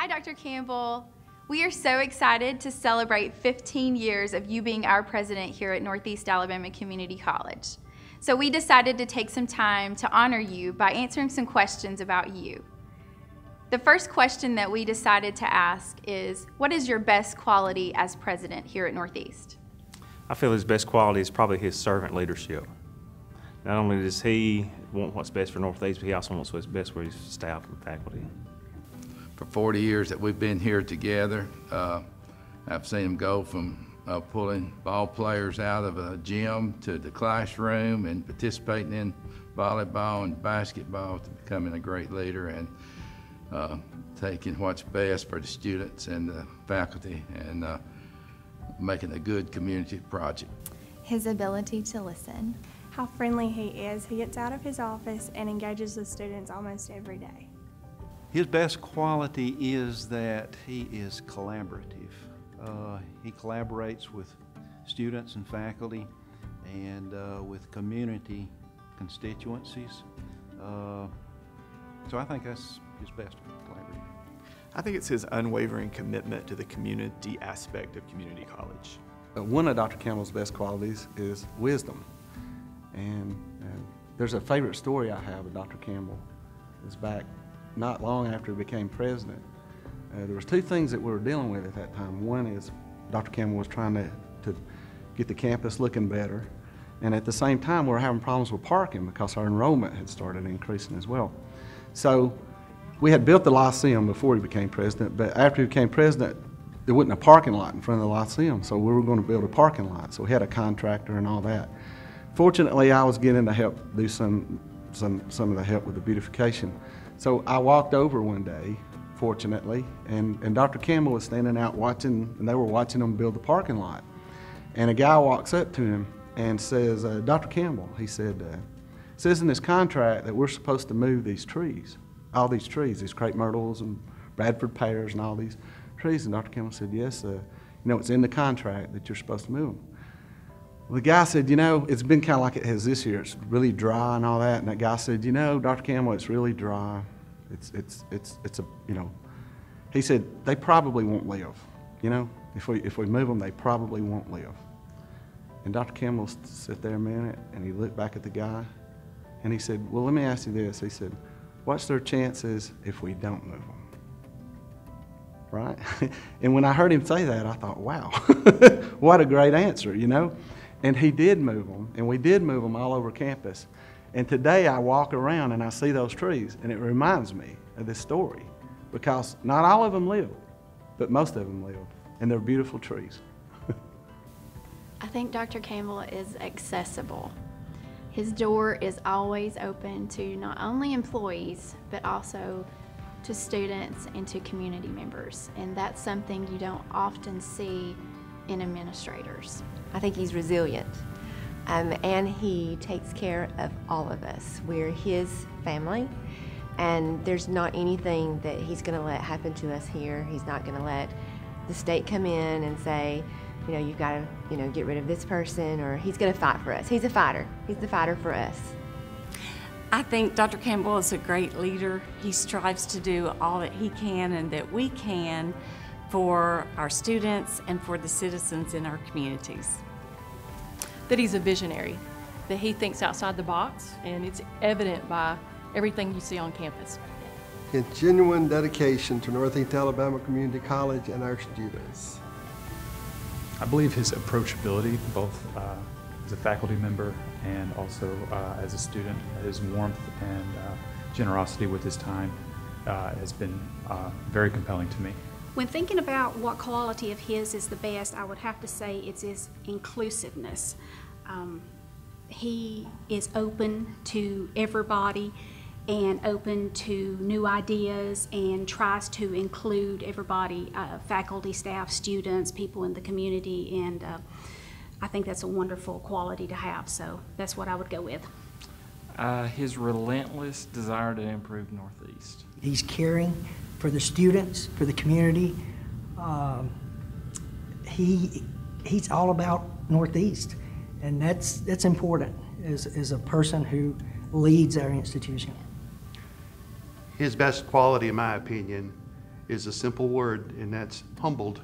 Hi, Dr. Campbell. We are so excited to celebrate 15 years of you being our president here at Northeast Alabama Community College. So we decided to take some time to honor you by answering some questions about you. The first question that we decided to ask is, what is your best quality as president here at Northeast? I feel his best quality is probably his servant leadership. Not only does he want what's best for Northeast, but he also wants what's best for his staff and faculty. For 40 years that we've been here together, uh, I've seen him go from uh, pulling ball players out of a gym to the classroom and participating in volleyball and basketball to becoming a great leader and uh, taking what's best for the students and the faculty and uh, making a good community project. His ability to listen. How friendly he is. He gets out of his office and engages with students almost every day. His best quality is that he is collaborative. Uh, he collaborates with students and faculty and uh, with community constituencies. Uh, so I think that's his best collaborative. I think it's his unwavering commitment to the community aspect of community college. Uh, One of Dr. Campbell's best qualities is wisdom. And uh, there's a favorite story I have of Dr. Campbell. It's back not long after he became president. Uh, there was two things that we were dealing with at that time. One is Dr. Campbell was trying to, to get the campus looking better. And at the same time, we were having problems with parking because our enrollment had started increasing as well. So we had built the Lyceum before he became president, but after he became president, there wasn't a parking lot in front of the Lyceum, so we were going to build a parking lot. So we had a contractor and all that. Fortunately, I was getting to help do some, some, some of the help with the beautification. So I walked over one day, fortunately, and, and Dr. Campbell was standing out watching, and they were watching them build the parking lot. And a guy walks up to him and says, uh, Dr. Campbell, he said, uh, says in this contract that we're supposed to move these trees, all these trees, these crepe myrtles and Bradford pears and all these trees. And Dr. Campbell said, yes, uh, you know, it's in the contract that you're supposed to move them. The guy said, you know, it's been kind of like it has this year. It's really dry and all that. And that guy said, you know, Dr. Campbell, it's really dry. It's, it's, it's, it's a, you know, he said, they probably won't live. You know, if we, if we move them, they probably won't live. And Dr. Campbell sat there a minute and he looked back at the guy and he said, well, let me ask you this. He said, what's their chances if we don't move them? Right? and when I heard him say that, I thought, wow, what a great answer, you know? And he did move them, and we did move them all over campus. And today I walk around and I see those trees, and it reminds me of this story because not all of them live, but most of them live, and they're beautiful trees. I think Dr. Campbell is accessible. His door is always open to not only employees, but also to students and to community members. And that's something you don't often see in administrators. I think he's resilient. Um, and he takes care of all of us. We're his family, and there's not anything that he's going to let happen to us here. He's not going to let the state come in and say, you know, you've got to, you know, get rid of this person, or he's going to fight for us. He's a fighter. He's the fighter for us. I think Dr. Campbell is a great leader. He strives to do all that he can and that we can for our students and for the citizens in our communities. That he's a visionary, that he thinks outside the box, and it's evident by everything you see on campus. His genuine dedication to Northeast Alabama Community College and our students. I believe his approachability, both uh, as a faculty member and also uh, as a student, his warmth and uh, generosity with his time uh, has been uh, very compelling to me. When thinking about what quality of his is the best, I would have to say it's his inclusiveness. Um, he is open to everybody and open to new ideas and tries to include everybody, uh, faculty, staff, students, people in the community, and uh, I think that's a wonderful quality to have, so that's what I would go with. Uh, his relentless desire to improve Northeast. He's caring for the students, for the community. Um, he, he's all about Northeast, and that's, that's important as, as a person who leads our institution. His best quality, in my opinion, is a simple word, and that's humbled.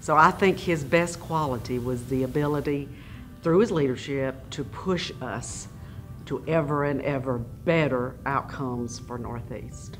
So I think his best quality was the ability, through his leadership, to push us to ever and ever better outcomes for Northeast.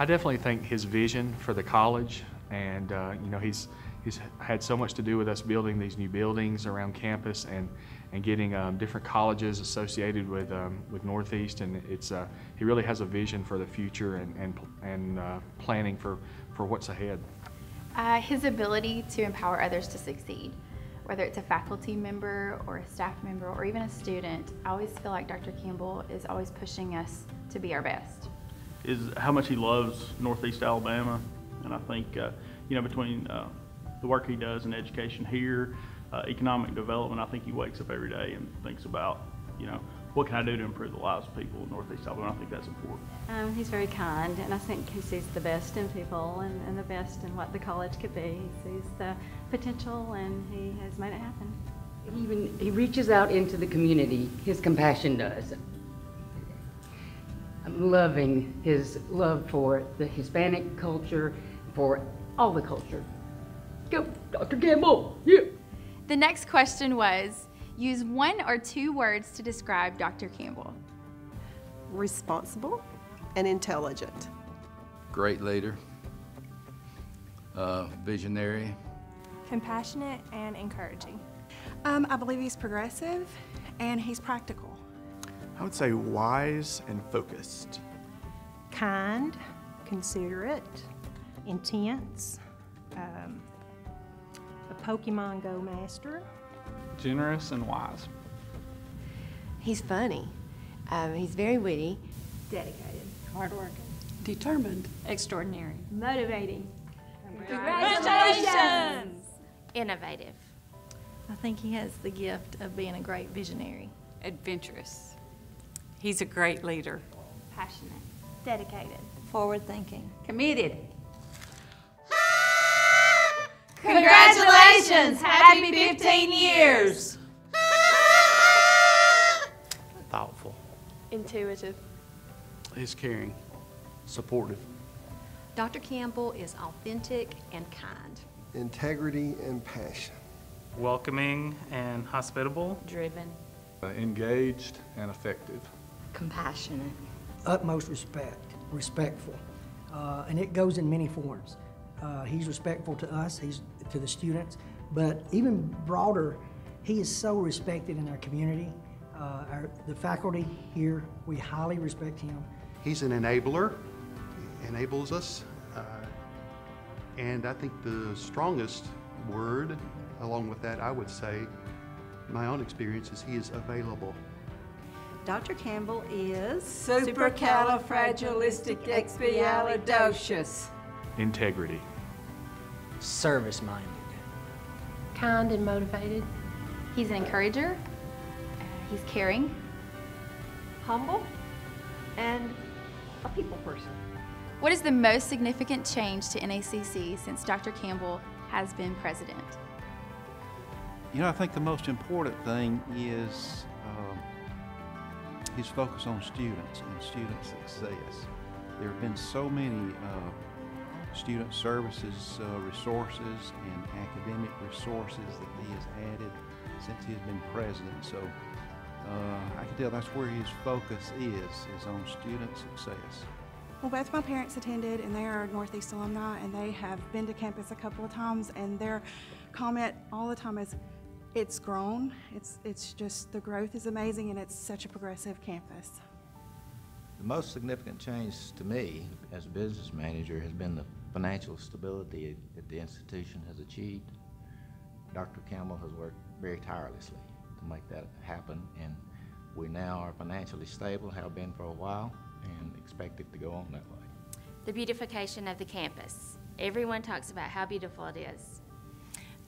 I definitely think his vision for the college, and uh, you know, he's he's had so much to do with us building these new buildings around campus and and getting um, different colleges associated with um, with Northeast, and it's uh, he really has a vision for the future and and and uh, planning for for what's ahead. Uh, his ability to empower others to succeed, whether it's a faculty member or a staff member or even a student, I always feel like Dr. Campbell is always pushing us to be our best. Is how much he loves Northeast Alabama, and I think uh, you know between uh, the work he does in education here, uh, economic development, I think he wakes up every day and thinks about you know what can I do to improve the lives of people in Northeast Alabama. I think that's important. Um, he's very kind, and I think he sees the best in people and, and the best in what the college could be. He sees the potential, and he has made it happen. He even he reaches out into the community. His compassion does. I'm loving his love for the Hispanic culture, for all the culture. Go, Dr. Campbell. Yeah. The next question was use one or two words to describe Dr. Campbell. Responsible and intelligent. Great leader, uh, visionary, Compassionate and encouraging. Um, I believe he's progressive and he's practical. I would say wise and focused. kind, considerate, intense, um, a Pokemon Go master. Generous and wise. He's funny. Um, he's very witty. Dedicated. Hardworking. Determined. Extraordinary. Motivating. Congratulations! Innovative. I think he has the gift of being a great visionary. Adventurous. He's a great leader. Passionate. Dedicated. Forward thinking. Committed. Congratulations! Happy 15 years! Thoughtful. Intuitive. He's caring, supportive. Dr. Campbell is authentic and kind. Integrity and passion. Welcoming and hospitable. Driven. Uh, engaged and effective. Compassionate. Utmost respect, respectful, uh, and it goes in many forms. Uh, he's respectful to us, he's to the students, but even broader, he is so respected in our community. Uh, our, the faculty here, we highly respect him. He's an enabler, He enables us. uh, And I think the strongest word, along with that, I would say, my own experience is he is available. Dr. Campbell is Supercalifragilisticexpialidocious. Integrity. Service minded. Kind and motivated. He's an encourager. He's caring. humble and a people person. What is the most significant change to NACC since Dr. Campbell has been president? You know, I think the most important thing is um, his focus on students and student success. There have been so many uh, student services uh, resources and academic resources that he has added since he has been president. So uh, I can tell that's where his focus is, is on student success. Well, both my parents attended, and they are Northeast alumni, and they have been to campus a couple of times, and their comment all the time is, it's grown. It's, it's just, the growth is amazing, and it's such a progressive campus. The most significant change to me as a business manager has been the financial stability that the institution has achieved. Dr. Campbell has worked very tirelessly to make that happen, and we now are financially stable, have been for a while, and expect it to go on that way. The beautification of the campus. Everyone talks about how beautiful it is.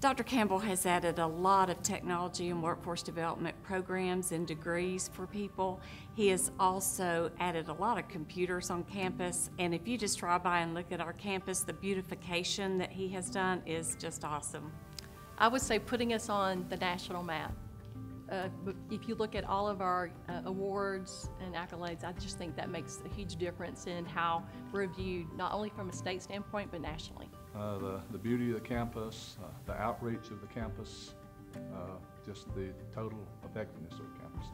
Dr. Campbell has added a lot of technology and workforce development programs and degrees for people. He has also added a lot of computers on campus, and if you just drive by and look at our campus, the beautification that he has done is just awesome. I would say putting us on the national map. Uh, if you look at all of our uh, awards and accolades, I just think that makes a huge difference in how we're viewed, not only from a state standpoint, but nationally. Uh, the, the beauty of the campus, uh, the outreach of the campus, uh, just the total effectiveness of the campus.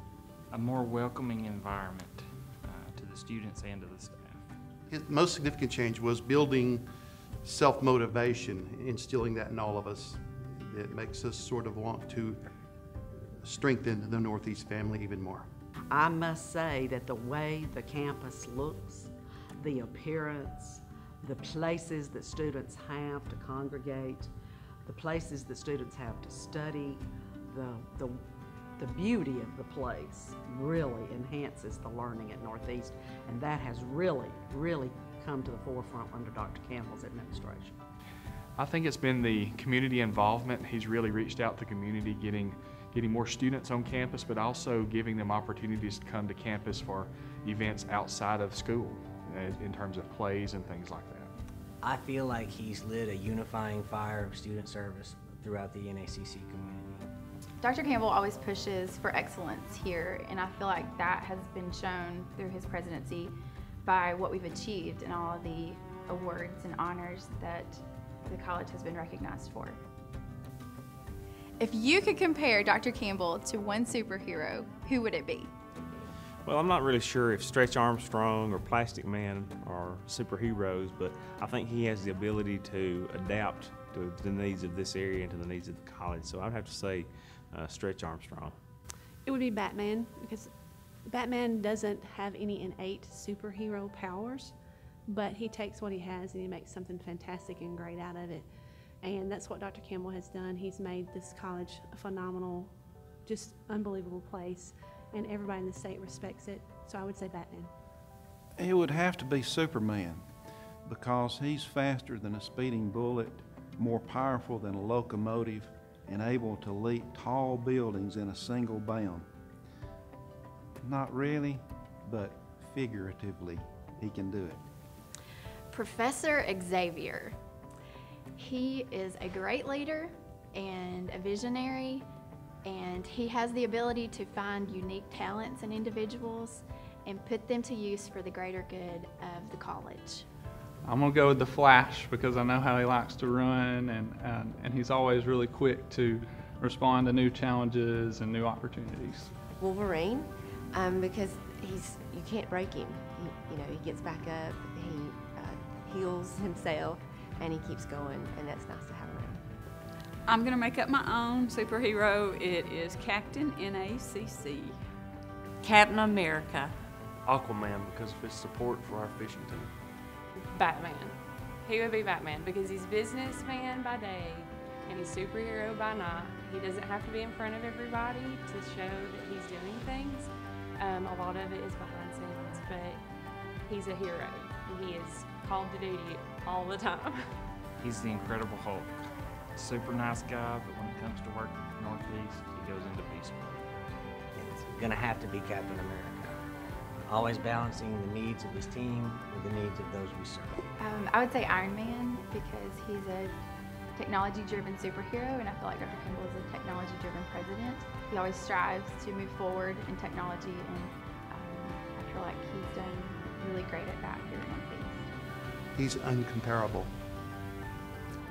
A more welcoming environment uh, to the students and to the staff. His most significant change was building self-motivation, instilling that in all of us. It makes us sort of want to strengthen the Northeast family even more. I must say that the way the campus looks, the appearance, the places that students have to congregate, the places that students have to study, the, the, the beauty of the place really enhances the learning at Northeast. And that has really, really come to the forefront under Dr. Campbell's administration. I think it's been the community involvement. He's really reached out to the community, getting getting more students on campus, but also giving them opportunities to come to campus for events outside of school Uh, in terms of plays and things like that. I feel like he's lit a unifying fire of student service throughout the NACC community. Dr. Campbell always pushes for excellence here, and I feel like that has been shown through his presidency by what we've achieved and all of the awards and honors that the college has been recognized for. If you could compare Dr. Campbell to one superhero, who would it be? Well, I'm not really sure if Stretch Armstrong or Plastic Man are superheroes, but I think he has the ability to adapt to the needs of this area and to the needs of the college. So I'd have to say uh, Stretch Armstrong. It would be Batman because Batman doesn't have any innate superhero powers, but he takes what he has and he makes something fantastic and great out of it. And that's what Dr. Campbell has done. He's made this college a phenomenal, just unbelievable place, and everybody in the state respects it. So I would say Batman. It would have to be Superman because he's faster than a speeding bullet, more powerful than a locomotive, and able to leap tall buildings in a single bound. Not really, but figuratively, he can do it. Professor Xavier. He is a great leader and a visionary, and he has the ability to find unique talents in individuals and put them to use for the greater good of the college. I'm going to go with the Flash because I know how he likes to run, and, and, and he's always really quick to respond to new challenges and new opportunities. Wolverine, um, because he's you can't break him. He, you know, he gets back up, he uh, heals himself, and he keeps going, and that's nice to have around. I'm going to make up my own superhero. It is Captain NACC. Captain America. Aquaman because of his support for our fishing team. Batman. He would be Batman because he's businessman by day and he's superhero by night. He doesn't have to be in front of everybody to show that he's doing things. Um, a lot of it is behind scenes, but he's a hero. He is called to duty all the time. He's the Incredible Hulk. Super nice guy, but when it comes to work Northeast, he goes into beast mode. It's going to have to be Captain America. Always balancing the needs of his team with the needs of those we serve. Um, I would say Iron Man because he's a technology-driven superhero, and I feel like Dr. Campbell is a technology-driven president. He always strives to move forward in technology, and um, I feel like he's done really great at that here in Northeast. He's uncomparable.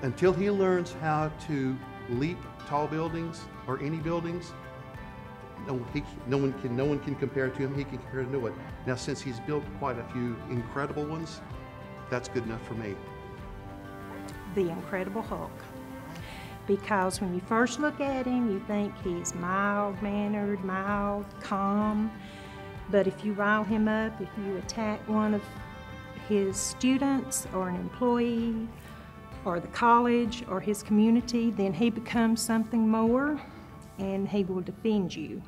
Until he learns how to leap tall buildings or any buildings, no, he, no one can no one can compare to him. He can compare to no one. Now, since he's built quite a few incredible ones, that's good enough for me. The Incredible Hulk. Because when you first look at him, you think he's mild mannered, mild, calm. But if you rile him up, if you attack one of his students or an employee or the college or his community, then he becomes something more and he will defend you.